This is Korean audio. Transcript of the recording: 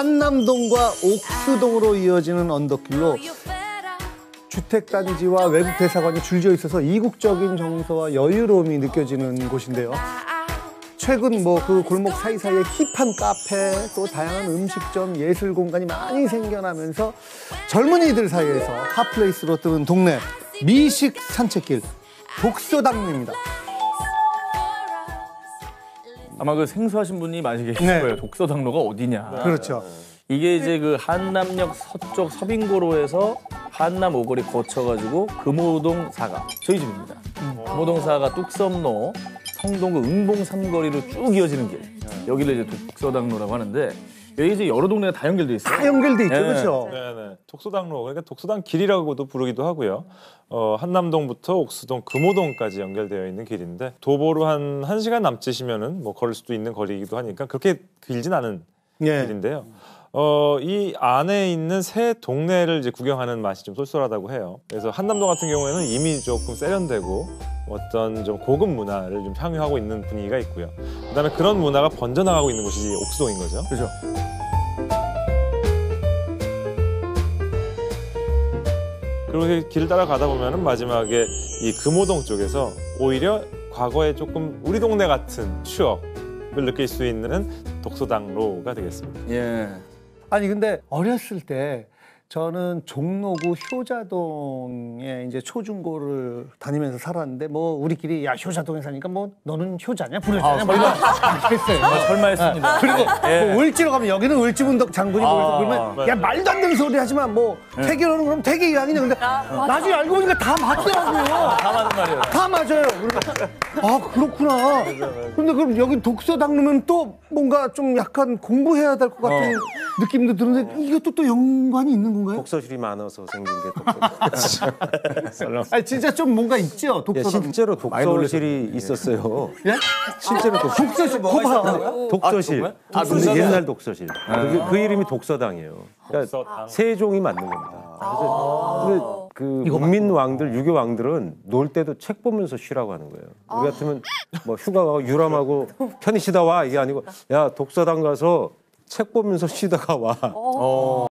한남동과 옥수동으로 이어지는 언덕길로 주택단지와 외국 대사관이 줄지어 있어서 이국적인 정서와 여유로움이 느껴지는 곳인데요. 최근 뭐 그 골목 사이사이에 힙한 카페 또 다양한 음식점 예술 공간이 많이 생겨나면서 젊은이들 사이에서 핫플레이스로 뜨는 동네 미식 산책길 독서당로입니다. 아마 그 생소하신 분이 많이 계실 네. 거예요. 독서당로가 어디냐. 그렇죠. 이게 이제 그 한남역 서쪽 서빙고로에서 한남 오거리 거쳐가지고 금호동 사가 저희 집입니다. 금호동 사가 뚝섬로 성동 그 응봉 삼거리로 쭉 이어지는 길. 여기를 이제 독서당로라고 하는데 여기 이제 여러 동네가 다 연결돼 있어요. 다 연결돼 있죠, 네. 그렇죠? 네네. 독서당로 그러니까 독서당 길이라고도 부르기도 하고요. 어, 한남동부터 옥수동, 금호동까지 연결되어 있는 길인데 도보로 한 1시간 남짓이면은 뭐 걸을 수도 있는 거리이기도 하니까 그렇게 길진 않은 예. 길인데요. 어, 이 안에 있는 새 동네를 이제 구경하는 맛이 좀 쏠쏠하다고 해요. 그래서 한남동 같은 경우에는 이미 조금 세련되고 어떤 좀 고급 문화를 좀 향유하고 있는 분위기가 있고요. 그다음에 그런 문화가 번져나가고 있는 곳이 옥수동인 거죠. 그죠? 그리고 이 길을 따라가다 보면은 마지막에 이 금호동 쪽에서 오히려 과거에 조금 우리 동네 같은 추억을 느낄 수 있는 독서당로가 되겠습니다. 예. 아니 근데 어렸을 때 저는 종로구 효자동에 이제 초중고를 다니면서 살았는데 뭐 우리끼리 야 효자동에 사니까 뭐 너는 효자냐 불효자냐 뭐 이런 했어요. 아, 설마 했습니다. 그리고 예. 뭐 울지로 가면 여기는 울지문덕 장군이 뭐 아, 그러면 맞아요. 야 말도 안 되는 소리 하지만 뭐 태계로는 그럼 태계 이왕이냐 근데 나중에 알고 보니까 다 맞더라고요. 다 맞는 말이에요. 다 맞아요. 그래서 아 그렇구나. 근데 그럼 여기 독서 당 르면 또 뭔가 좀 약간 공부해야 될 것 같은 느낌도 드는데 이것도 또 연관이 있는 건가요? 독서실이 많아서 생긴 게 독서. 아니 진짜 좀 뭔가 있죠 예, 독서 당. 실제로 독서실이 있었어요. 예? 실제로 독서, 독서실 거봐. 독서실. 아, 독서당? 옛날 독서실. 그, 그 이름이 독서당이에요. 그러니까 독서당. 세종이 만든 겁니다. 그래서 근데 그 국민 왕들, 유교 왕들은 놀 때도 책 보면서 쉬라고 하는 거예요. 우리 같으면 뭐 휴가 가고 유람하고 편히 쉬다 와 이게 아니고 야 독서당 가서 책 보면서 쉬다가 와.